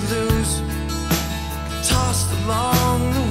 lose, tossed along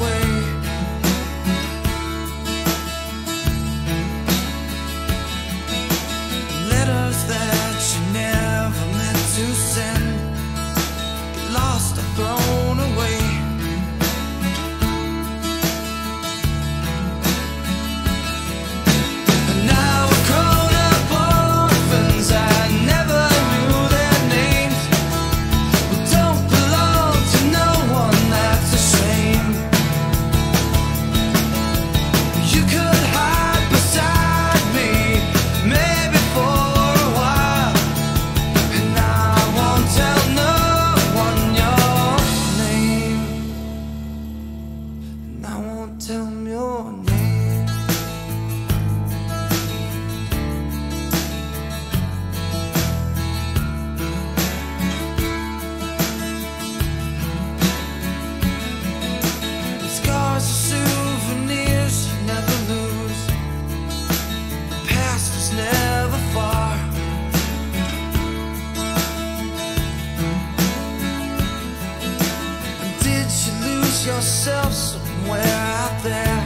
yourself somewhere out there?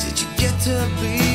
Did you get to be?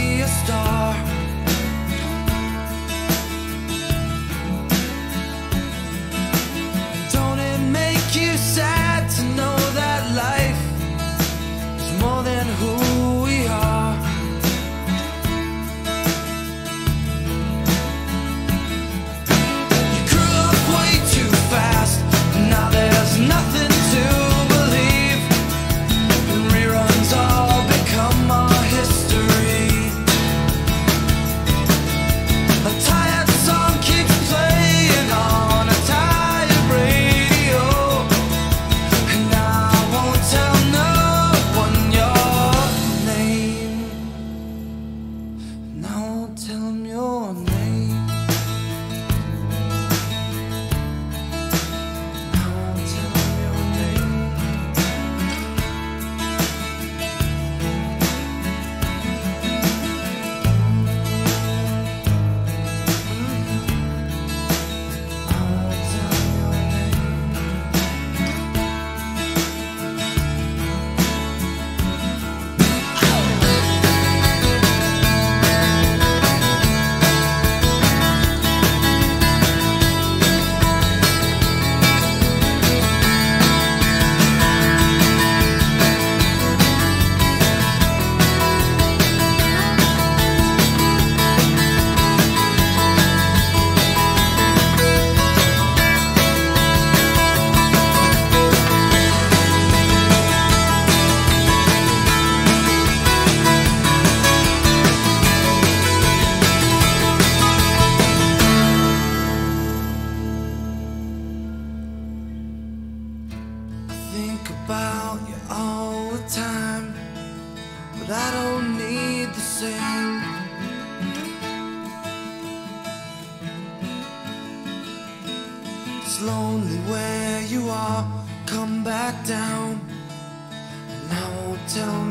think about you all the time, but I don't need the same. It's lonely where you are, come back down, and I won't tell